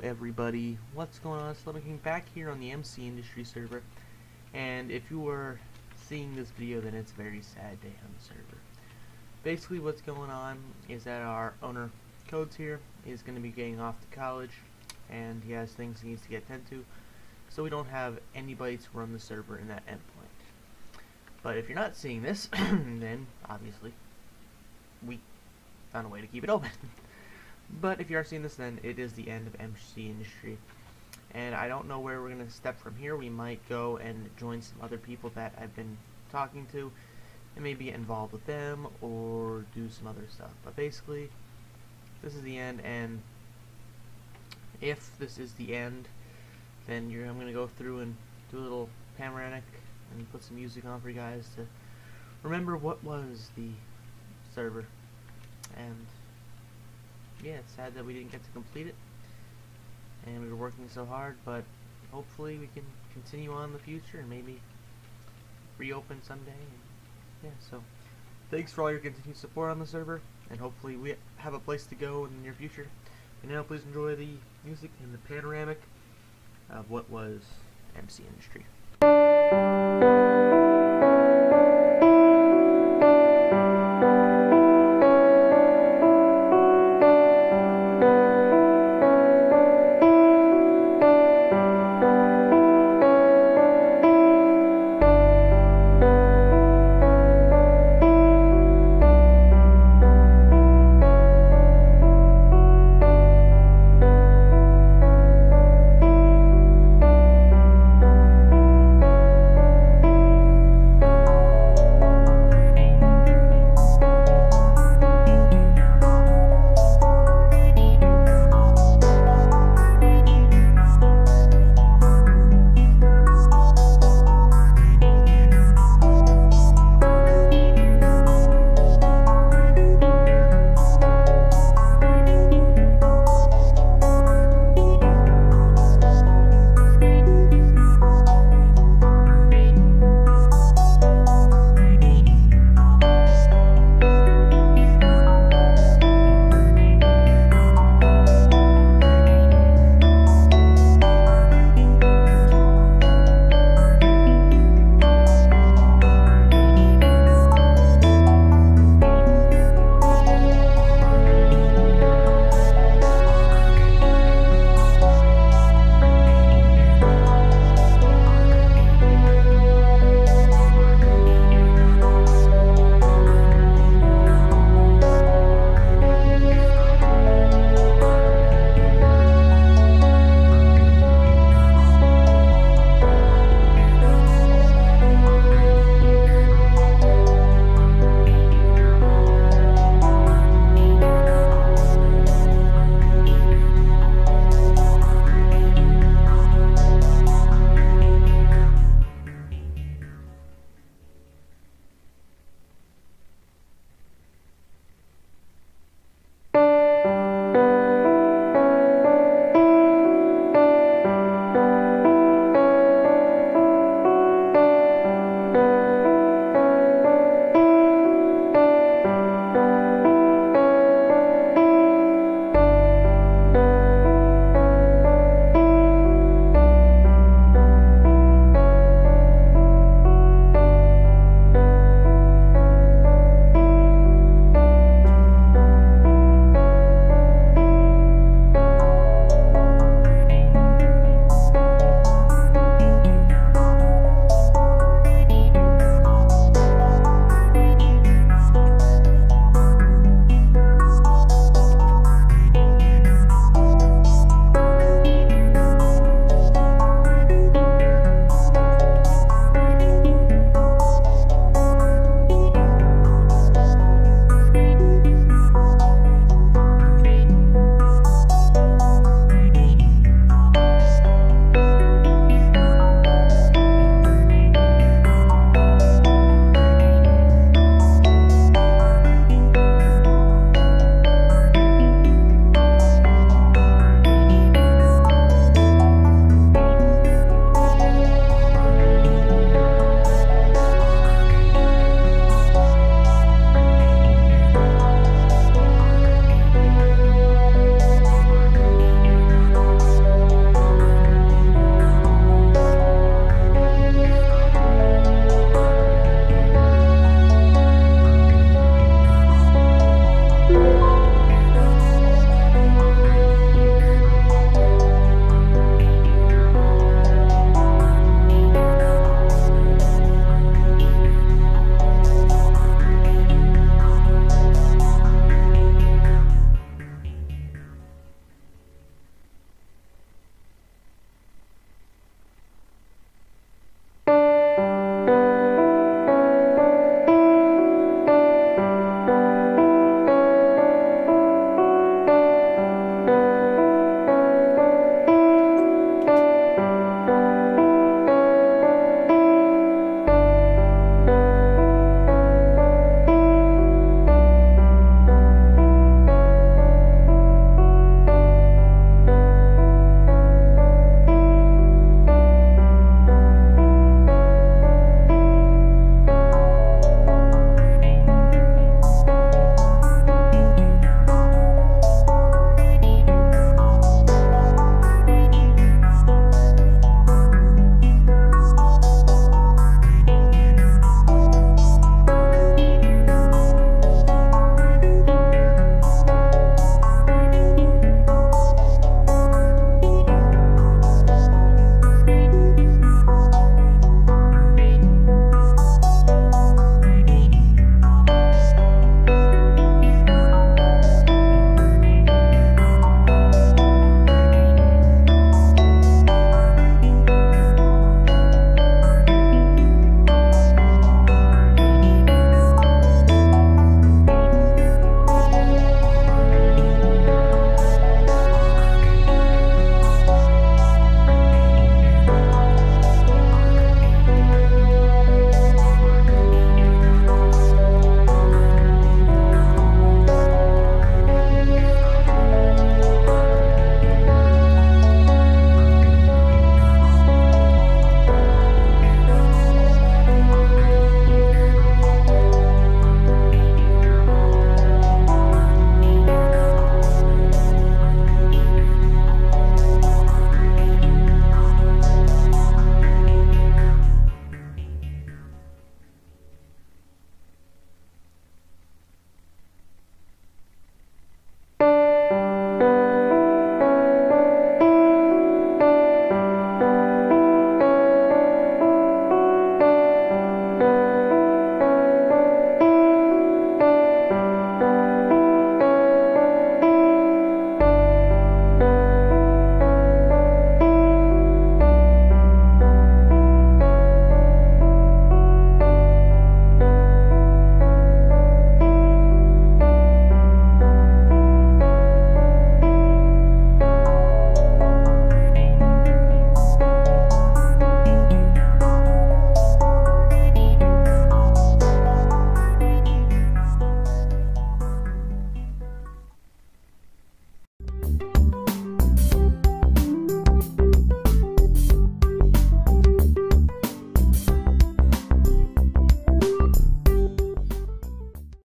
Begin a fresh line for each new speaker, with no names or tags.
everybody, what's going on? Slimming back here on the MC Industry server, and if you are seeing this video, then it's a very sad day on the server. Basically, what's going on is that our owner, Codes here, is going to be getting off to college, and he has things he needs to get attended to, so we don't have anybody to run the server in that endpoint. But if you're not seeing this, then obviously we found a way to keep it open. But if you are seeing this, then it is the end of MC Industry. And I don't know where we're going to step from here. We might go and join some other people that I've been talking to and maybe get involved with them or do some other stuff. But basically, this is the end. And if this is the end, then I'm going to go through and do a little panoramic and put some music on for you guys to remember what was the server. And yeah, it's sad that we didn't get to complete it. And we were working so hard, but hopefully we can continue on in the future and maybe reopen someday. And yeah, so thanks for all your continued support on the server, and hopefully we have a place to go in the near future. And now please enjoy the music and the panoramic of what was MC Industry.